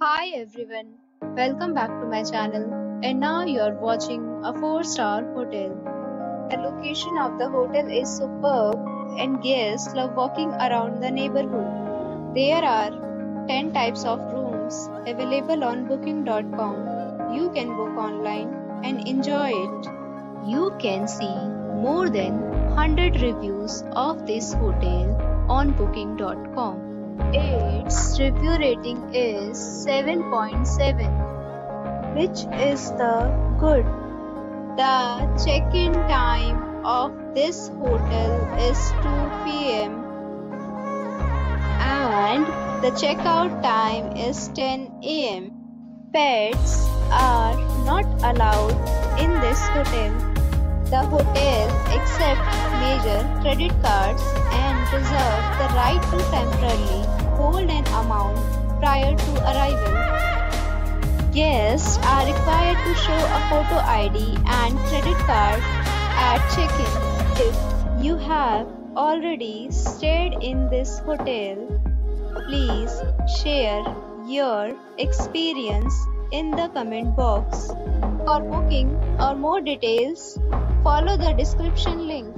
Hi everyone, welcome back to my channel and now you are watching a 4 star hotel. The location of the hotel is superb and guests love walking around the neighborhood. There are 10 types of rooms available on booking.com. You can book online and enjoy it. You can see more than 100 reviews of this hotel on booking.com. Its review rating is 7.7, which is the good. The check-in time of this hotel is 2 p.m. and the checkout time is 10 a.m. Pets are not allowed in this hotel. The hotel accepts major credit cards and reserves the right to temporarily hold an amount prior to arrival. Guests are required to show a photo ID and credit card at check-in. If you have already stayed in this hotel, please share your experience in the comment box. For booking or more details, follow the description link.